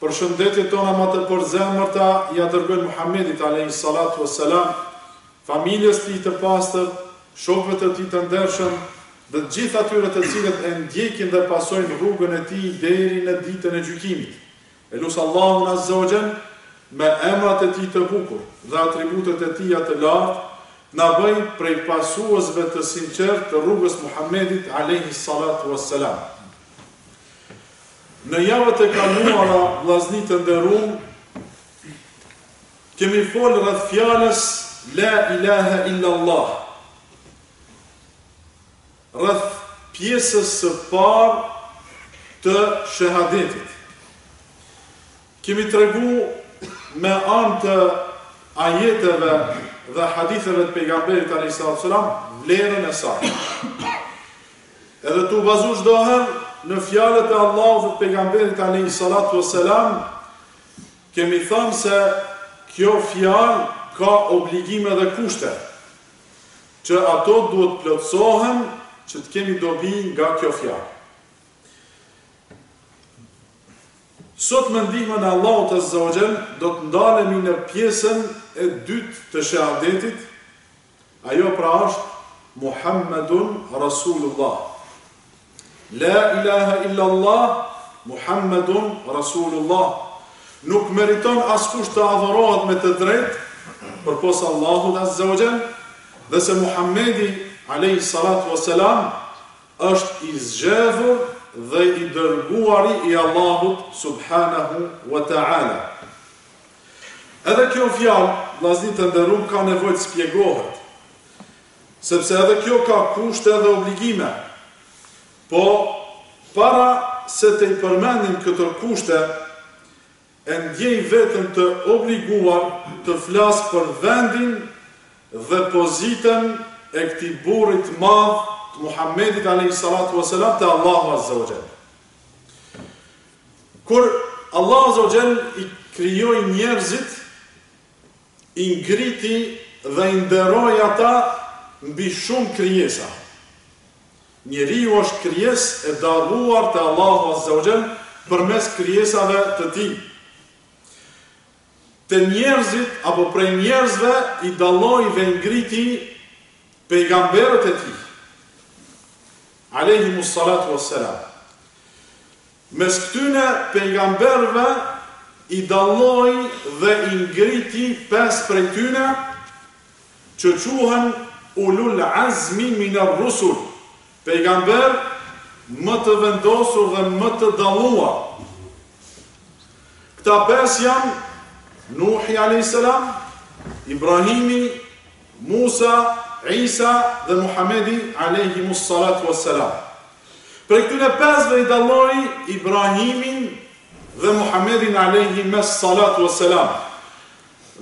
Përshëndetjet tona më të përzemërta ia dërgojmë Muhamedit alejhi salatu ue selam, familjes tij të pastër, shokëve të tij të ndershëm dhe të gjithë atyre të cilët e ndjekin dhe pasojnë rrugën e tij deri në Ditën e Gjykimit. E lus Allahun azze ue xhel me emrat e tij të bukur dhe atributet e tija të larta të na bëjë prej pasuesve të sinqertë të rrugës Muhamedit alejhi salatu ue selam. Në javët e kaluara vllazni të nderum kemi fol rreth fjalës la ilahe illallah rreth pjesës së parë të shehadetit Kemi tregu me anë të ajeteve dhe haditheve të Pejgamberit alejhi salatu selam vlerën e saj. Edhe tu bazu çdo herë në fjalët e Allahut dhe të Pejgamberit alejhi salatu selam kemi thënë se kjo fjalë ka obligime dhe kushte që ato duhet t'plotësohen që të kemi dobi nga kjo fjalë. Sot me ndihmën e Allahut Azza wa Jall do të ndalemi në pjesën e dytë të Shehadetit, ajo pra është Muhammedun Rasulullah. La ilaha illa Allah Muhammedun Rasulullah. Nuk meriton askush të adhurohet me të drejtë përpos Allahut Azza wa Jall dhe se Muhammedi Alejhi Salatu wa Selam është i zgjedhur dhe i dërguari i Allahut subhanehu ue teala. Edhe kjo fjalë, vllazni të nderum, ka nevojë të spjegohet, sepse edhe kjo ka kushte dhe obligime. Po, para se të i përmendim këto kushte, E ndjej veten të obliguar të flas për vendin dhe pozitën e këtij burri të madh Muhamedit alejhi salatu ue selam te Allahu azze ue xhel. Kur Allahu azze ue xhel i krijoi njerëzit, I ngriti dhe i nderoi ata mbi shumë krijesa. Njeriu është krijesë e dalluar te Allahu azze ue xhel përmes krijesave të Tij. Te njerëzit apo prej njerëzve i dalloi dhe i ngriti pejgamberët e Tij, alejhimus salatu was selam. Mes këtyne pejgamberëve i dalloi dhe i ngriti pesë prej tyne, që quhen Ulul Azmi Minar Rusul, pejgamberë më të vendosur dhe më të dalluar. Këta pesë janë, Nuhi alejhis selam, Ibrahimi, Musa, Isa dhe Muhamedi alejhimus salatu was salam. Prej këtyne pesëve i dalloi Ibrahimin dhe Muhamedin alejhimes salatu ue selam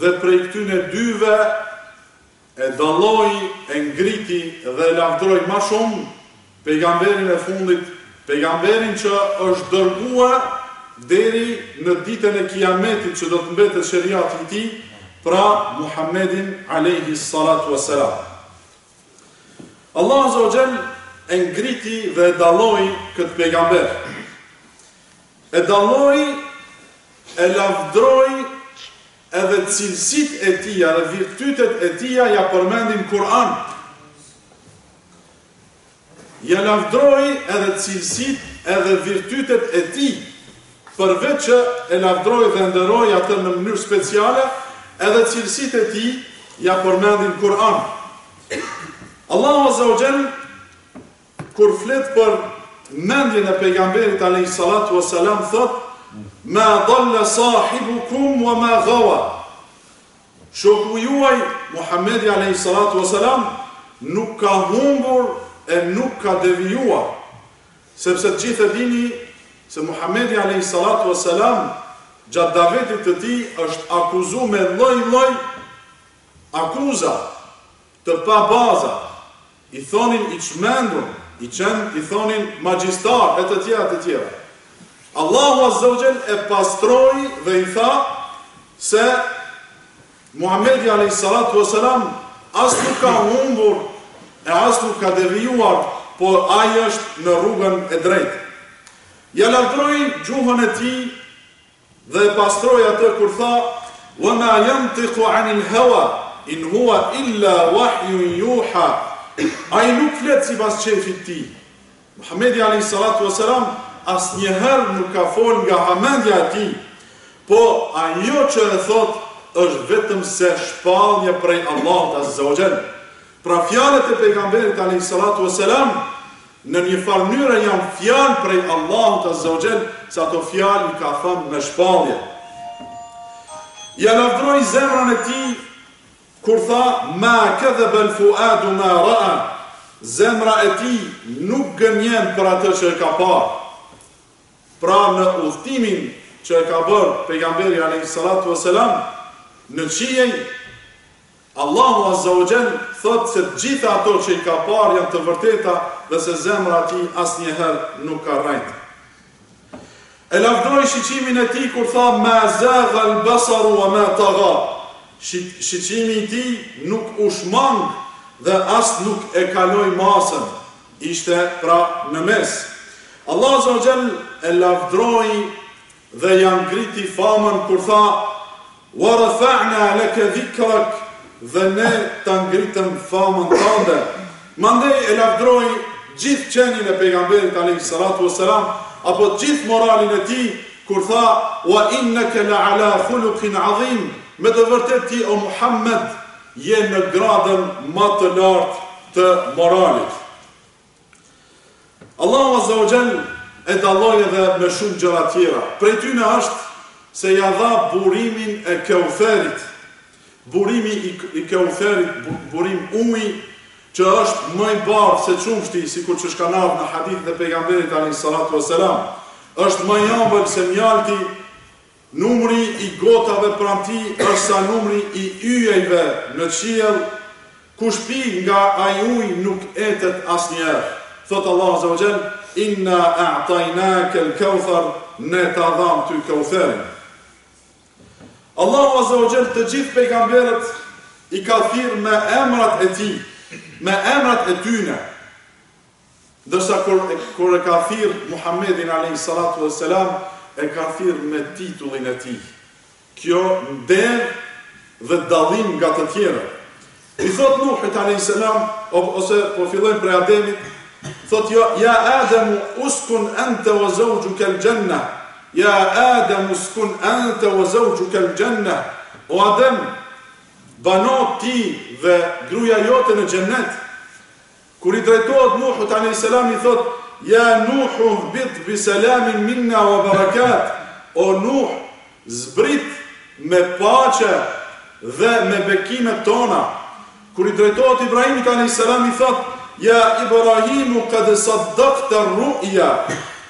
dhe prej këtyne dyve e dalloi e ngriti dhe e lavdroi ma shumë Pejgamberin e fundit Pejgamberin që është dërguar deri në diten e Kijametit që do të mbetet sheriati i tij pra Muhamedin alejhi salatu ue selam Allahu Azza wa Jall e ngriti dhe e dalloi këtë pejgamber. E dalloi, e lavdroi edhe cilësit e tija dhe virtytet e tija ja përmendi n'Kur'an. Ia lavdëroi edhe cilësitë edhe virtytet e tij, përveç që e lavdëroi dhe e nderoi atë në mënyrë speciale, edhe cilësitë e tij ia përmendi n'Kur'an. Allahu Azza wa Jall kur flet për mendjen e Pejgamberit alejhi salatu wa salam thotë: "Ma dhalla sahibukum wa ma ghawa." Shoku juaj, Muhamedi alejhi salatu ue selam, nuk ka humbur e nuk ka devijuar, sepse të gjithë e dini se Muhamedi alejhi salatu ue selam gjatë davetit të tij është akuzu me lloj lloj akuza, Të pabaza, i thonin i çmendur, i qe, i thonin magjistar e të tjera të tjera. Allahu azza wa xhel e pastroi dhe i tha se Muhamedi alejhi salatu wa selam as nuk ka humbur e as nuk ka devijuar, por ai është në rrugën e drejtë. Ia lavdëroi gjuhën e tij Dhe e pastroi atë kur tha, Wa ma yantiqu anil hawa, in huwa illa wahyun yuha, Ai nuk flet sipas qejfit të tij. Muhamedi alejhi salatu wa selam asnjëherë nuk ka folë nga hamendja e tij, po ajo që e thotë është vetëm se shpallje prej Allahut azza wa jall. Pra fjalët e Pejgamberit alejhi salatu wa selam Në njëfarë mënyre janë fjalë prej Allahut azza wa jall, se ato fjalë i ka thënë me shpallje. Ia lavdëroi zemrën e tij kur tha, Ma kadhaba al-fu'adu ma ra'a, Zemra e tij nuk gënjen për atë që e ka parë. Pra në udhëtimin që e ka bërë pejgamberi alejhi salatu ves selam në qiej Allahu Azza wa Jall thotë se të gjitha ato që i ka parë janë të vërteta dhe se zemra e tij asnjëherë nuk ka rrejtë. E lavdëroi shikimin e tij kur tha, Ma zagha al-basaru wa ma tagha, Shikimi i tij nuk u shmang dhe as nuk e kaloi masën, ishte pra në mes. Allahu Azza wa Jall e lavdëroi Dhe ia ngriti famën kur tha, Wa rafa'na laka dhikrak, Dhe Ne ta ngritëm famën tënde. Mandej e lavdëroi gjithë qenien e Pejgamberit alejhi salatu ue selam apo gjithë moralin e tij kur tha, Wa innaka la'ala khuluqin 'azim, Me të vërtetë ti o Muhammed je në gradën më të lartë të moralit. Allahu Azza wa Jall e dalloi edhe me shumë gjëra tjera. Prej tyne është se ia dha burimin e Keutherit. Burimi i Keutherit, burim uji që është më i bardhë se qumështi, sikur që shkon në hadith dhe e Pejgamberit alejhi salatu ves selam, është më i ëmbël se mjalti, Numri i gotave pranë tij është sa numri i yjeve në qiell, kush pi nga ai ujë nuk etet asnjëherë. Thotë Allahu azza wa jall, Inna a'tajnake l'kawthar, Ne ta dhamë ty Keutherin. Allahu azza wa jall të gjithë pejgamberët i ka thirrë me emrat e tij, me emrat e tyne. Ndërsa kur e ka thirrë Muhammedin alejhi salatu ue selam e ka thirrë me titullin e tij. Kjo nder dhe dallim nga të tjerët. I thotë Nuhit alejhi selam ose po fillojmë prej Ademit, thotë ja, ja Ademu uskun ente ue zeuxhuke el xhenne, ja Ademu uskun ente ue zeuxhuke el xhenne, o Adem, bano ti dhe gruaja jote në xhennet. Kur i drejtohet Nuhit alejhi selam i thotë, Ja Nuhu hbit bi selamin minna wa barakat, O Nuh, zbrit me paqe dhe me bekimet tona. Kur i drejtohet Ibrahimit alejhi selam i thotë, Ja Ibrahimu qad saddaqta ar-ru'ya,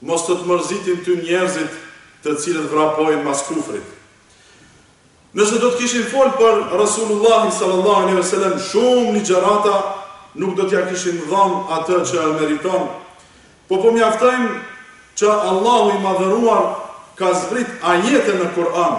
Mos të të mërzitin ty njerëzit të cilët vrapojnë mas kufrit. Nëse do të kishim folë për Rasulullahin sallallahu alejhi ve selem shumë ligjërata nuk do t'ia kishim dhënë atë që e meriton. Po po mjaftojmë që Allahu i Madhëruar ka zbrit ajete në Kur'an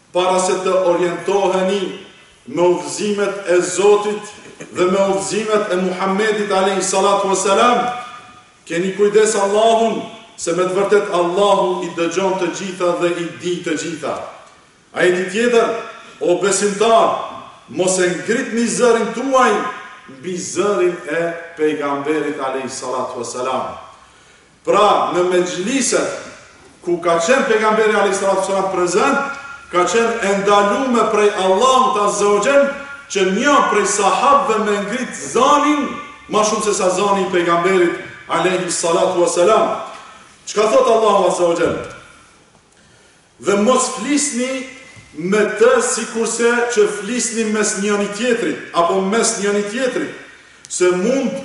Para se të orientoheni me udhëzimet e Zotit dhe me udhëzimet e Muhammedit alejhi salatu ue selam, keni kujdes Allahun, se me të vërtetë Allahu i dëgjon të gjitha dhe i di të gjitha. Ajeti tjetër, O besimtarë, mos e ngritni zërin tuaj mbi zërin e Pejgamberit alejhi salatu ue selam. Pra, në mexhliset ku ka qenë Pejgamberi alejhi salatu ves selam prezent, ka qenë e ndalume prej Allahut azze o xhel që njani prej sahabëve me ngrit zanin ma shumë se sa zani i Pejgamberit alejhi salatu ves selam. Çka thotë Allahu azze o xhel? Dhe mos flisni me të sikurse që flisni mes njani-tjetrit apo mes njoni-tjetrit, se mund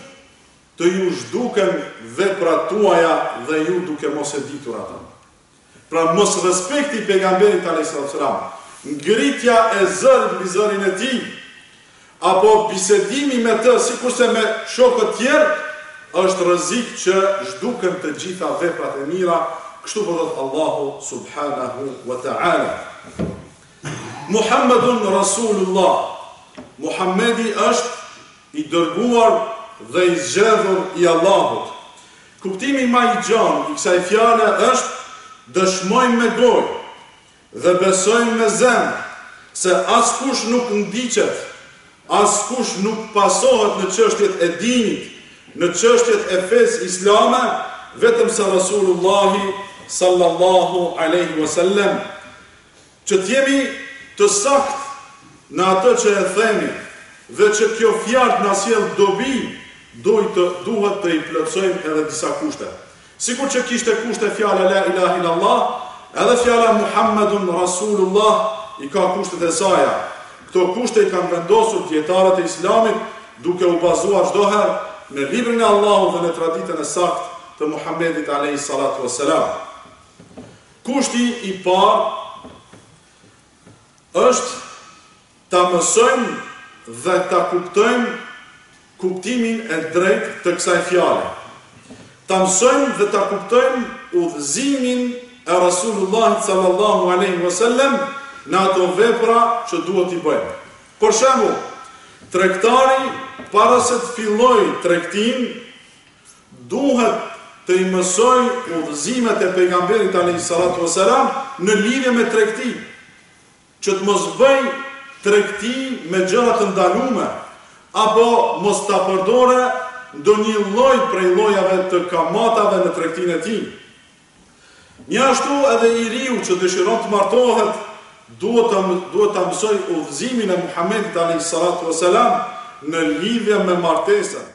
Të ju zhduken veprat tuaja dhe ju duke mos e ditur atë. Pra mos respekti i Pejgamberit alejhi salatu selam, ngritja e zërit mbi zërin e tij, apo bisedimi me të sikurse me shokët tjerë, është rrezik që zhduken të gjitha veprat e mira, kështu po thotë Allahu subhanahu wa ta'ala. Muhammedun Rasulullah, Muhammedi është I dërguar dhe i zgjedhur i Allahut. Kuptimi ma i gjan i kësaj fjale është dëshmojmë me gojë dhe besojmë me zemër se askush nuk ndiqet, askush nuk pasohet në çështjet e dinit, në çështjet e fesë islame vetëm se Rasulullahi sallallahu alejhi wa sallam. Që të jemi të saktë në atë që e themi dhe që kjo fjalë të na sjellë dobi, duhet të duhet të i plotësojmë edhe disa kushte. Sikur që kishte kushte fjala La ilahe illallah, edhe fjala Muhammedun Rasulullah i ka kushtet e saja. Këto kushte i kanë vendosur dijetarët e Islamit duke u bazuar çdo herë në Librin e Allahut dhe në traditën e saktë të Muhammedit alejhi salatu vesselam. Kushti i parë është ta mësojmë dhe ta kuptojmë kuptimin e drejtë të kësaj fjale. Ta mësojmë dhe ta kuptojmë udhëzimin e Rasulullahit sallallahu alejhi ve sellem në ato vepra që duhet t'i bëjmë. Për shembull, tregtari para se të fillojë tregtinë, Duhet të i mësojë udhëzimet e Pejgamberit alejhi salatu ue selam në lidhje me tregtinë, që të mos bëjë tregti me gjëra të ndalume, apo mos ta përdorë ndonjë lloj prej llojeve të kamatave në tregtinë e tij. Njashtu edhe i riu që dëshiron të martohet duhet ta duhet ta mësojë udhëzimin e Muhamedit alejhi salatu ue selam në lidhje me martesën.